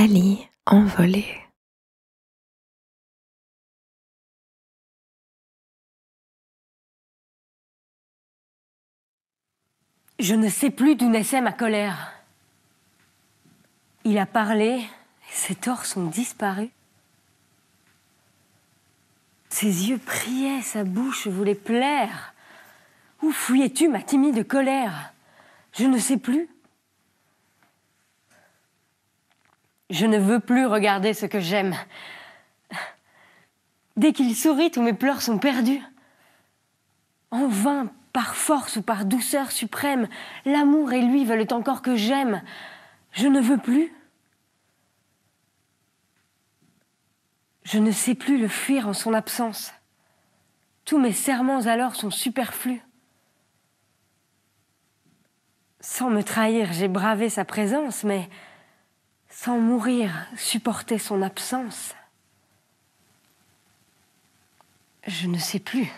Nathalie envolée. Je ne sais plus d'où naissait ma colère. Il a parlé et ses torts sont disparus. Ses yeux priaient, sa bouche voulait plaire. Où fouillais-tu ma timide colère? Je ne sais plus. Je ne veux plus regarder ce que j'aime. Dès qu'il sourit, tous mes pleurs sont perdus. En vain, par force ou par douceur suprême, l'amour et lui veulent encore que j'aime. Je ne veux plus. Je ne sais plus le fuir en son absence. Tous mes serments alors sont superflus. Sans me trahir, j'ai bravé sa présence, mais sans mourir, supporter son absence. Je ne sais plus.